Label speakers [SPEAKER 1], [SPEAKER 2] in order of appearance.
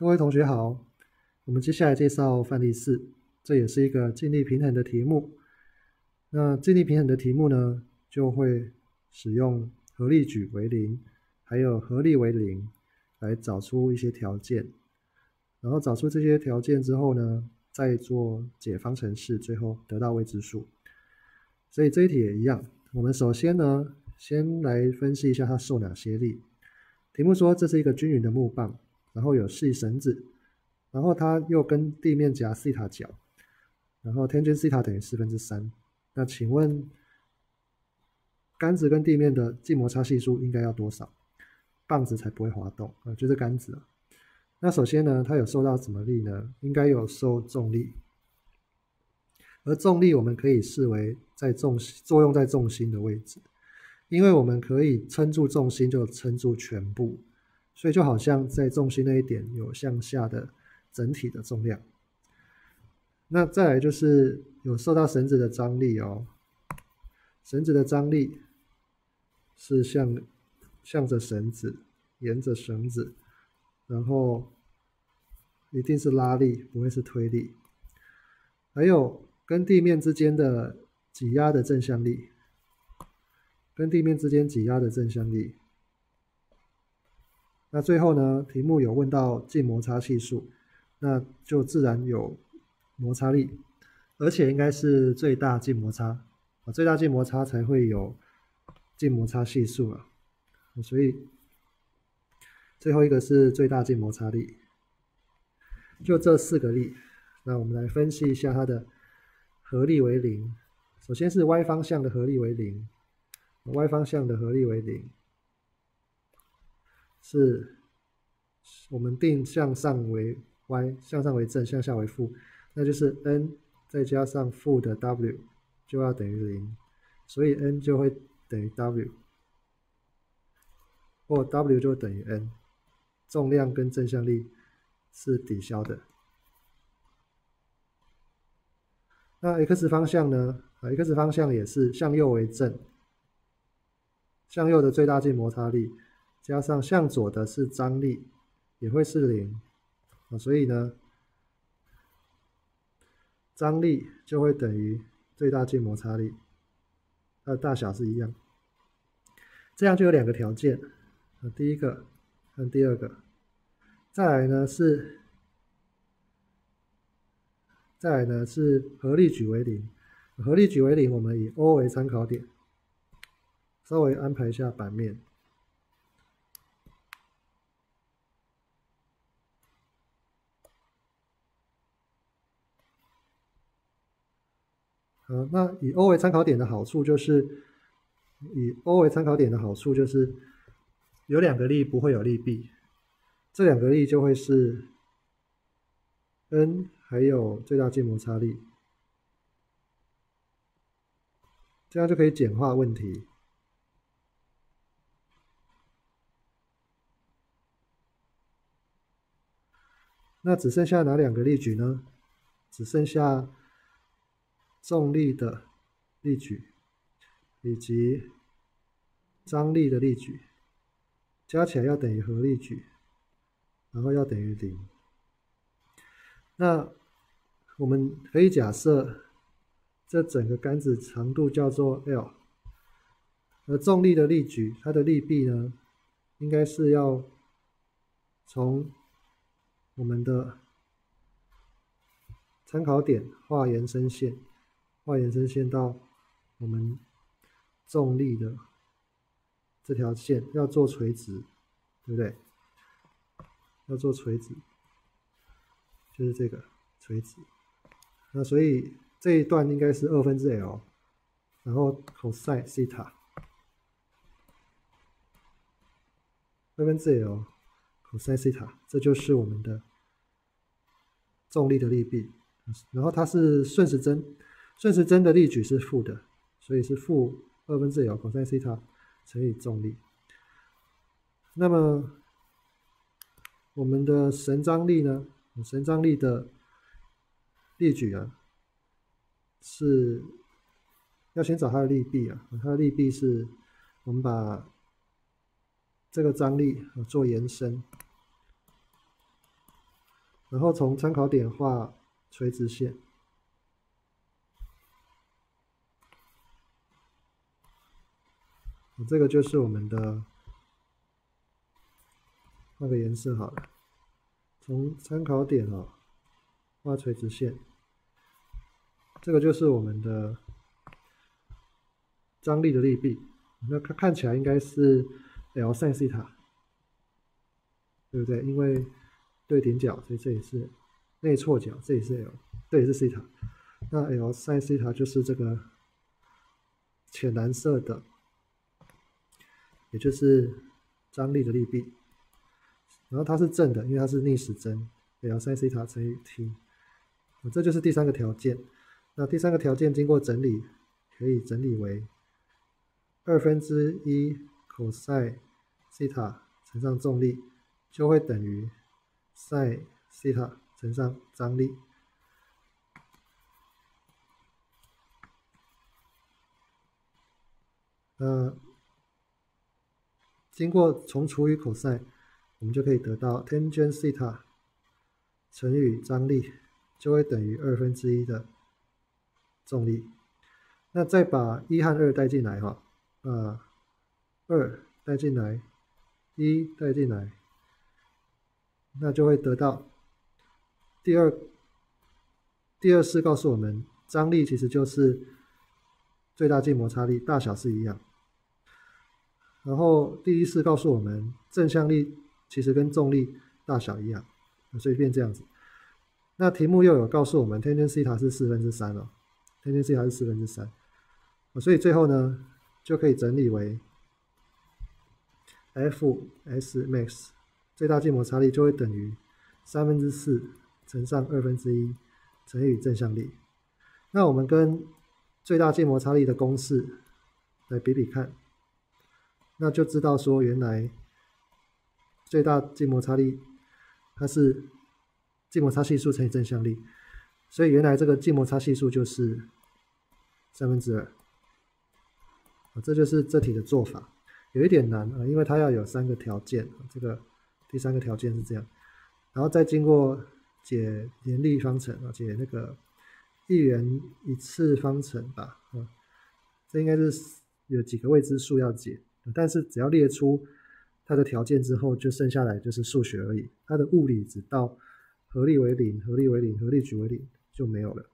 [SPEAKER 1] 各位同学好，我们接下来介绍范例四，这也是一个静力平衡的题目。那静力平衡的题目呢，就会使用合力矩为零，还有合力为零，来找出一些条件。然后找出这些条件之后呢，再做解方程式，最后得到未知数。所以这一题也一样，我们首先呢，先来分析一下它受哪些力。题目说这是一个均匀的木棒。然后有细绳子，然后它又跟地面夹西塔角，然后 tan 西塔等于四分之三。那请问杆子跟地面的静摩擦系数应该要多少，棒子才不会滑动啊？就是杆子啊。那首先呢，它有受到什么力呢？应该有受重力，而重力我们可以视为在重作用在重心的位置，因为我们可以撑住重心，就撑住全部。所以就好像在重心那一点有向下的整体的重量，那再来就是有受到绳子的张力哦，绳子的张力是向向着绳子，沿着绳子，然后一定是拉力，不会是推力，还有跟地面之间的挤压的正向力，跟地面之间挤压的正向力。那最后呢？题目有问到静摩擦系数，那就自然有摩擦力，而且应该是最大静摩擦啊，最大静摩擦才会有静摩擦系数啊。所以最后一个是最大静摩擦力，就这四个力。那我们来分析一下它的合力为零。首先是 y 方向的合力为零，y 方向的合力为零。是，我们定向上为 y，向上为正，向下为负，那就是 n 再加上负的 w 就要等于零，所以 n 就会等于 w，或 w 就等于 n，重量跟正向力是抵消的。那 x 方向呢？啊，x 方向也是向右为正，向右的最大静摩擦力。加上向左的是张力，也会是零啊，所以呢，张力就会等于最大静摩擦力，它的大小是一样。这样就有两个条件啊，第一个和第二个。再来呢是，再来呢是合力矩为零，合力矩为零，我们以 O 为参考点，稍微安排一下版面。呃，那以 O 为参考点的好处就是，以 O 为参考点的好处就是，有两个力不会有力臂，这两个力就会是 N 还有最大静摩擦力，这样就可以简化问题。那只剩下哪两个例举呢？只剩下。重力的力矩以及张力的力矩加起来要等于合力矩，然后要等于零。那我们可以假设这整个杆子长度叫做 L，而重力的力矩它的力臂呢，应该是要从我们的参考点画延伸线。画延伸线到我们重力的这条线要做垂直，对不对？要做垂直，就是这个垂直。那所以这一段应该是二分之 L，然后 cos 西塔，二分之 L cos 西塔，这就是我们的重力的力臂。然后它是顺时针。顺时针的力矩是负的，所以是负二分之 L cos 西塔乘以重力。那么我们的绳张力呢？绳张力的力矩啊，是要先找它的力臂啊。它的力臂是，我们把这个张力做延伸，然后从参考点画垂直线。这个就是我们的，换个颜色好了。从参考点哦，画垂直线。这个就是我们的张力的力臂，那看看起来应该是 L sin 西塔，对不对？因为对顶角，所以这也是内错角，这也是 L，这也是西塔。那 L sin 西塔就是这个浅蓝色的。也就是张力的力臂，然后它是正的，因为它是逆时针，L 三西塔乘以 T，这就是第三个条件。那第三个条件经过整理，可以整理为二分之一 cos 西塔乘上重力，就会等于 sin 西塔乘上张力。那经过从除以 cos，我们就可以得到 tan 西塔乘以张力，就会等于二分之一的重力。那再把一和二带进来哈，把二带进来，一带进来，那就会得到第二第二式告诉我们，张力其实就是最大静摩擦力，大小是一样。然后第一式告诉我们，正向力其实跟重力大小一样，所以变这样子。那题目又有告诉我们，tan 西塔是四分之三哦，tan 西塔是四分之三，所以最后呢就可以整理为 F S max 最大静摩擦力就会等于三分之四乘上二分之一乘以正向力。那我们跟最大静摩擦力的公式来比比看。那就知道说，原来最大静摩擦力它是静摩擦系数乘以正向力，所以原来这个静摩擦系数就是三分之二。这就是这题的做法，有一点难啊，因为它要有三个条件，这个第三个条件是这样，然后再经过解联立方程啊，解那个一元一次方程吧，啊，这应该是有几个未知数要解。但是只要列出它的条件之后，就剩下来就是数学而已。它的物理只到合力为零，合力为零，合力矩为零就没有了。